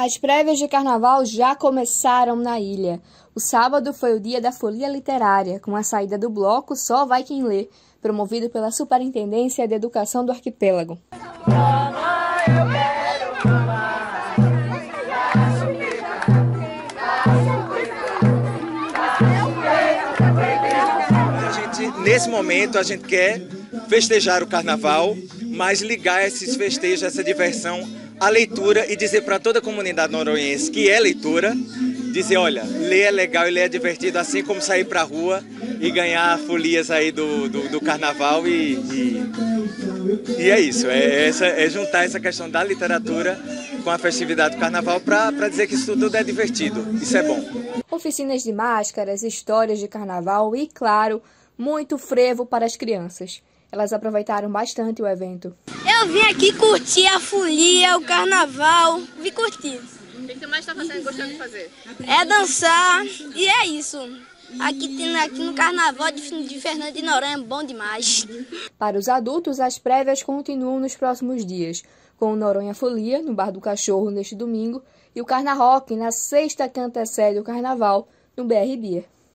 As prévias de carnaval já começaram na ilha. O sábado foi o dia da folia literária, com a saída do bloco Só Vai Quem Lê, promovido pela Superintendência de Educação do Arquipélago. Nesse momento a gente quer festejar o carnaval, mas ligar esses festejos, essa diversão à leitura e dizer para toda a comunidade noronhense que é leitura, dizer, olha, ler é legal e ler é divertido, assim como sair para a rua e ganhar folias aí do, do, do carnaval e, e, e, é isso, é, é juntar essa questão da literatura com a festividade do carnaval para dizer que isso tudo é divertido, isso é bom. Oficinas de máscaras, histórias de carnaval e, claro, muito frevo para as crianças. Elas aproveitaram bastante o evento. Eu vim aqui curtir a folia, o carnaval, vim curtir. O que você mais está fazendo, gostando de fazer? É dançar e é isso. Aqui, aqui no carnaval de, de Fernando de Noronha é bom demais. Para os adultos, as prévias continuam nos próximos dias, com o Noronha Folia, no Bar do Cachorro, neste domingo, e o Carna Rock, na sexta que antecede o carnaval, no BR Beer.